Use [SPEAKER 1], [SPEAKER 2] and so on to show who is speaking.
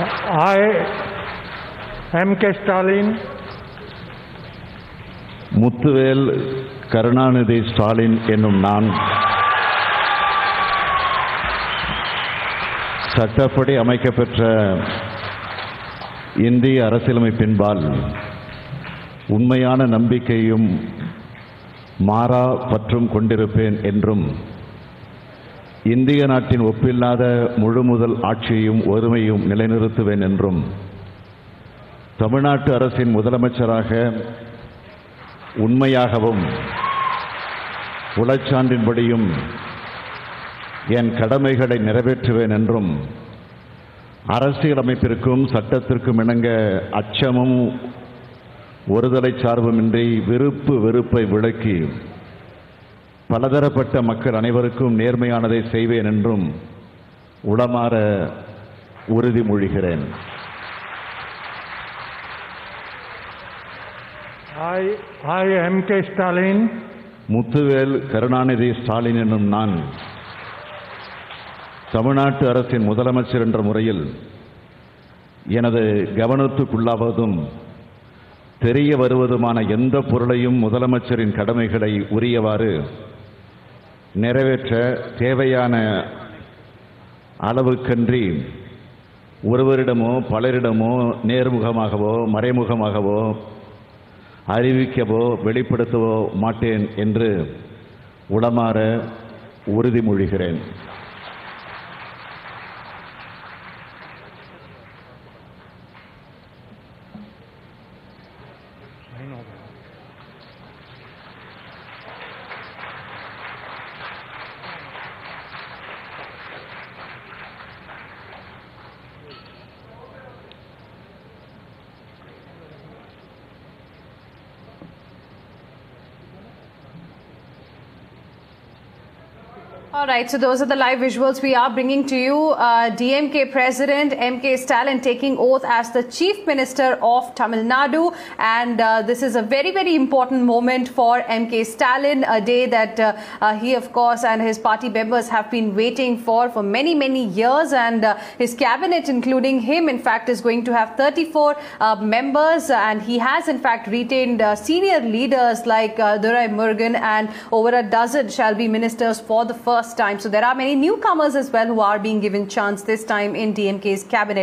[SPEAKER 1] I, M.K. Stalin,
[SPEAKER 2] Muthuvel Karunanidhi Stalin என்னும் நான் சட்டப்படி அமைக்கப்பெற்ற இந்திய அரசியலமைப்பின்பால் உண்மையான நம்பிக்கையும் மாறா பற்றும் கொண்டிருப்பேன் என்றும் இந்திய நாட்டின் ஒப்பில்லாத முழுமுதல் ஆட்சியையும் ஒருமையும் நிலைநிறுத்துவேன் என்றும் தமிழ்நாட்டு அரசின் முதலமைச்சராக உண்மையாகவும் உளச்சான்றின்படியும் என் கடமைகளை நிறைவேற்றுவேன் என்றும் அரசியலமைப்பிற்கும் சட்டத்திற்கும் இணங்க அச்சமும் ஒருதலை சார்புமின்றி விருப்பு வெறுப்பை விளக்கி பலதரப்பட்ட மக்கள் அனைவருக்கும் நேர்மையானதை செய்வேன் என்றும் உளமாற உறுதிமொழிகிறேன்
[SPEAKER 1] I, M.K. Stalin,
[SPEAKER 2] Muthuvel Karunanidhi Stalin என்னும் நான் தமிழ்நாட்டு அரசின் முதலமைச்சர் என்ற முறையில் எனது கவனத்துக்குள்ளாவதும் தெரிய வருவதுமான எந்த பொருளையும் முதலமைச்சரின் கடமைகளை உரியவாறு நிறைவேற்ற தேவையான அளவுக்கன்றி ஒருவரிடமோ பலரிடமோ நேர்முகமாகவோ மறைமுகமாகவோ அறிவிக்கவோ வெளிப்படுத்தவோ மாட்டேன் என்று உளமாற உறுதிமொழிகிறேன்
[SPEAKER 3] All right, so those are the live visuals we are bringing to you. Uh, DMK President MK Stalin taking oath as the Chief Minister of Tamil Nadu. And uh, this is a very, very important moment for MK Stalin, a day that uh, uh, he, of course, and his party members have been waiting for for many, many years. And uh, his cabinet, including him, in fact, is going to have 34 uh, members. And he has, in fact, retained senior leaders like Durai Murugan and over a dozen shall be ministers for the first time. So there are many newcomers as well who are being given chance this time in DMK's cabinet.